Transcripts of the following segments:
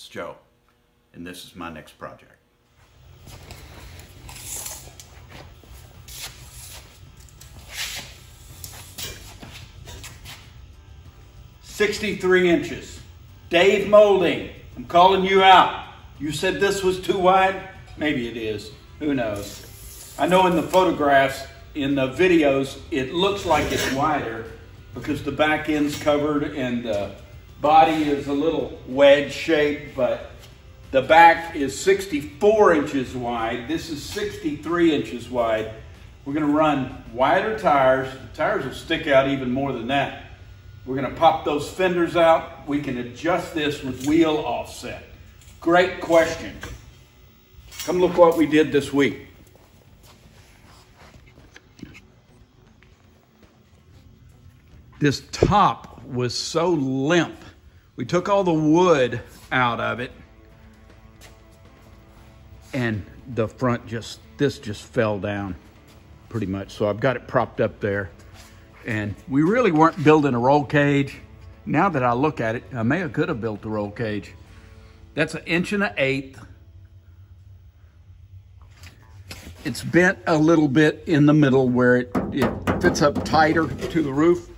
It's Joe, and this is my next project. Sixty-three inches. Dave Molding, I'm calling you out. You said this was too wide? Maybe it is. Who knows? I know in the photographs, in the videos, it looks like it's wider because the back end's covered and the body is a little wedge shaped, but the back is 64 inches wide. This is 63 inches wide. We're gonna run wider tires. The tires will stick out even more than that. We're gonna pop those fenders out. We can adjust this with wheel offset. Great question. Come look what we did this week. This top was so limp. We took all the wood out of it and the front just, this just fell down pretty much. So I've got it propped up there and we really weren't building a roll cage. Now that I look at it, I may have could have built the roll cage. That's an inch and an eighth. It's bent a little bit in the middle where it, it fits up tighter to the roof.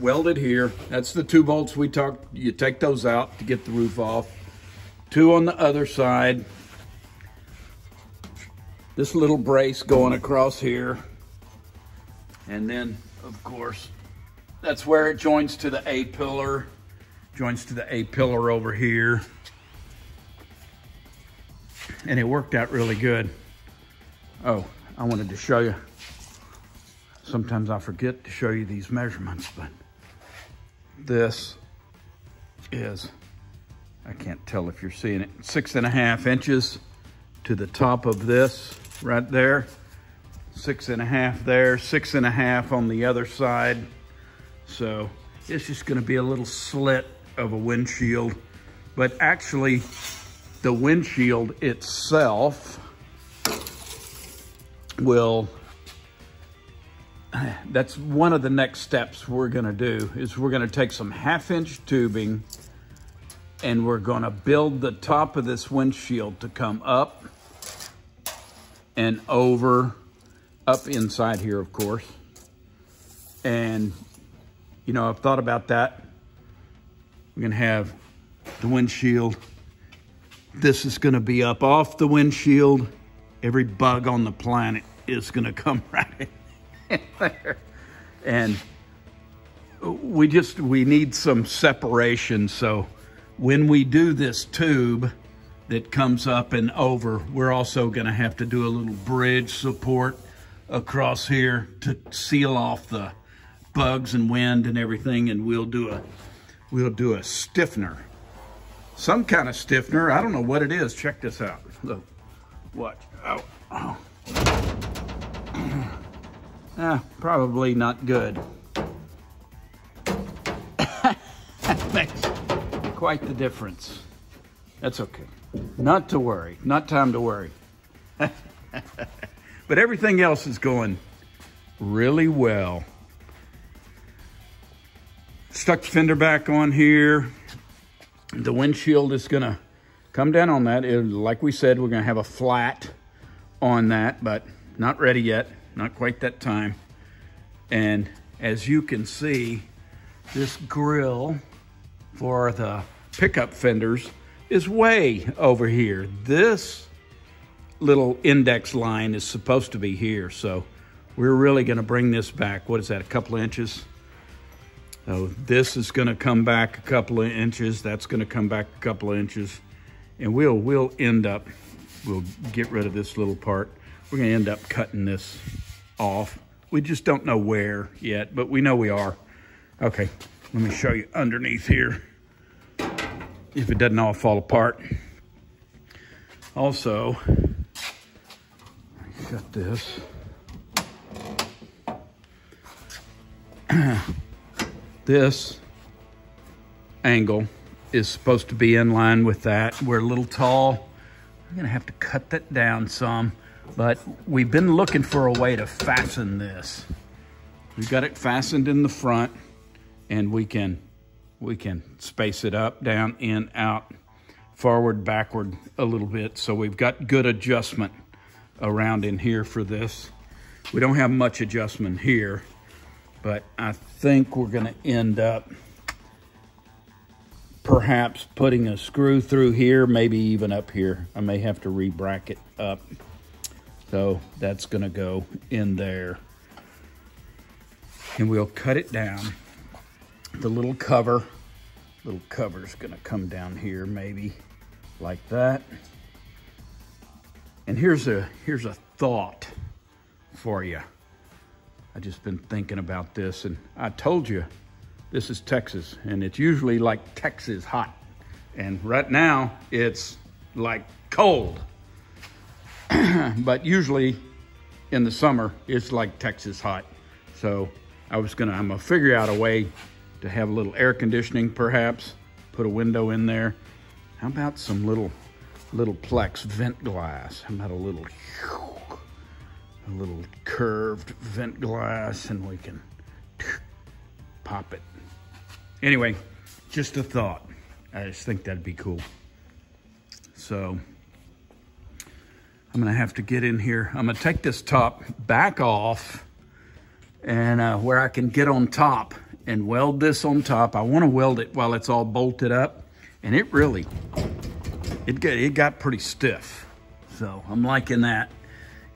Welded here. That's the two bolts we talked. You take those out to get the roof off. Two on the other side. This little brace going across here. And then, of course, that's where it joins to the A-pillar. Joins to the A-pillar over here. And it worked out really good. Oh, I wanted to show you. Sometimes I forget to show you these measurements, but this is, I can't tell if you're seeing it, six and a half inches to the top of this right there six and a half there, six and a half on the other side. So it's just gonna be a little slit of a windshield. But actually, the windshield itself will, that's one of the next steps we're gonna do, is we're gonna take some half inch tubing and we're gonna build the top of this windshield to come up and over up inside here, of course. And, you know, I've thought about that. We're gonna have the windshield. This is gonna be up off the windshield. Every bug on the planet is gonna come right in there. And we just, we need some separation. So when we do this tube that comes up and over, we're also gonna have to do a little bridge support across here to seal off the bugs and wind and everything and we'll do a we'll do a stiffener some kind of stiffener i don't know what it is check this out look watch oh, oh. Ah probably not good makes quite the difference that's okay not to worry not time to worry But everything else is going really well. Stuck the fender back on here. The windshield is gonna come down on that. It, like we said, we're gonna have a flat on that, but not ready yet. Not quite that time. And as you can see, this grill for the pickup fenders is way over here. This little index line is supposed to be here. So we're really going to bring this back. What is that, a couple inches? So this is going to come back a couple of inches. That's going to come back a couple of inches. And we'll, we'll end up, we'll get rid of this little part. We're to end up cutting this off. We just don't know where yet, but we know we are. Okay, let me show you underneath here if it doesn't all fall apart. Also, got this. this angle is supposed to be in line with that. We're a little tall. I'm gonna have to cut that down some, but we've been looking for a way to fasten this. We've got it fastened in the front and we can we can space it up, down, in, out, forward, backward a little bit. So we've got good adjustment around in here for this. We don't have much adjustment here, but I think we're gonna end up perhaps putting a screw through here, maybe even up here. I may have to re-bracket up. So that's gonna go in there. And we'll cut it down. The little cover, little cover's gonna come down here maybe like that. And here's a, here's a thought for you. I just been thinking about this and I told you this is Texas and it's usually like Texas hot. And right now it's like cold. but usually in the summer it's like Texas hot. So I was gonna, I'm gonna figure out a way to have a little air conditioning perhaps, put a window in there. How about some little little Plex vent glass. How about a little, a little curved vent glass and we can pop it. Anyway, just a thought. I just think that'd be cool. So I'm gonna have to get in here. I'm gonna take this top back off and uh, where I can get on top and weld this on top. I wanna weld it while it's all bolted up and it really it got, it got pretty stiff. So I'm liking that.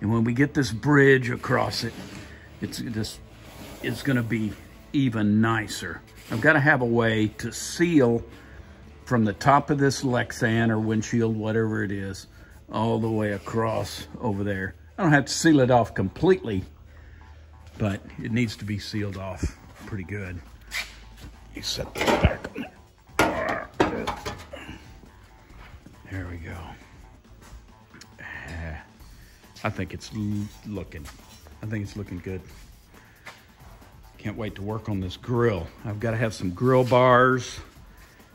And when we get this bridge across it, it's just, it's gonna be even nicer. I've gotta have a way to seal from the top of this Lexan or windshield, whatever it is, all the way across over there. I don't have to seal it off completely, but it needs to be sealed off pretty good. You set this back on there. There we go. Ah, I think it's looking, I think it's looking good. Can't wait to work on this grill. I've got to have some grill bars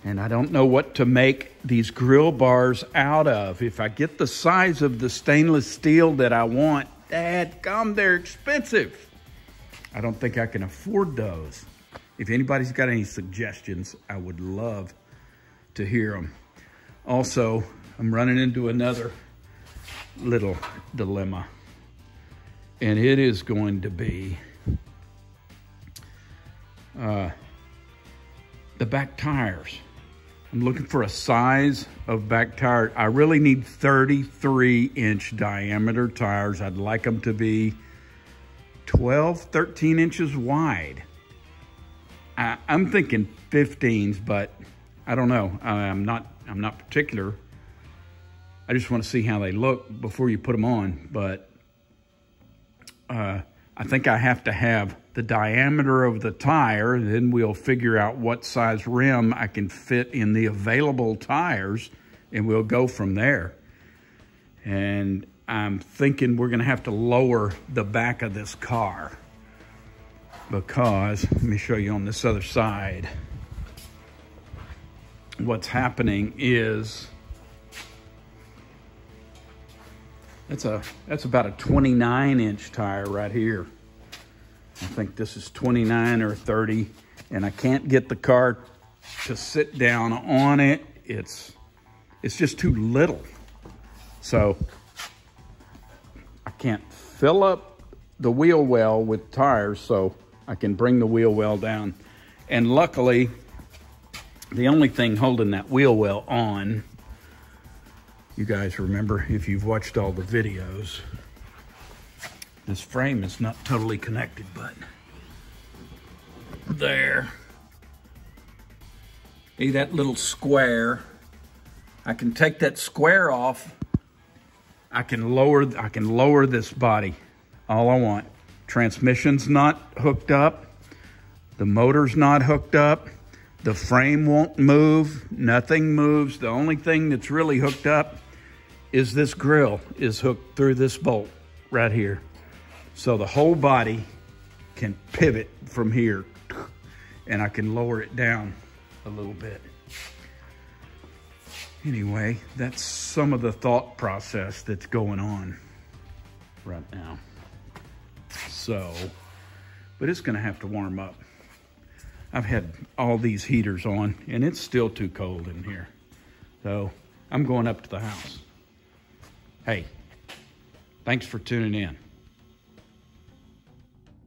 and I don't know what to make these grill bars out of. If I get the size of the stainless steel that I want, dad, come, they're expensive. I don't think I can afford those. If anybody's got any suggestions, I would love to hear them. Also, I'm running into another little dilemma. And it is going to be uh, the back tires. I'm looking for a size of back tire. I really need 33 inch diameter tires. I'd like them to be 12, 13 inches wide. I, am thinking 15s, but I don't know. I'm not, I'm not particular. I just want to see how they look before you put them on. But uh, I think I have to have the diameter of the tire. Then we'll figure out what size rim I can fit in the available tires and we'll go from there. And I'm thinking we're going to have to lower the back of this car because, let me show you on this other side. What's happening is That's a that's about a 29 inch tire right here. I think this is 29 or 30, and I can't get the car to sit down on it. It's it's just too little. So I can't fill up the wheel well with tires so I can bring the wheel well down. And luckily, the only thing holding that wheel well on you guys remember if you've watched all the videos, this frame is not totally connected, but there. See that little square? I can take that square off. I can lower I can lower this body all I want. Transmission's not hooked up. The motor's not hooked up. The frame won't move. Nothing moves. The only thing that's really hooked up is this grill is hooked through this bolt right here. So the whole body can pivot from here and I can lower it down a little bit. Anyway, that's some of the thought process that's going on right now. So, but it's gonna have to warm up. I've had all these heaters on and it's still too cold in here. So I'm going up to the house. Hey, thanks for tuning in.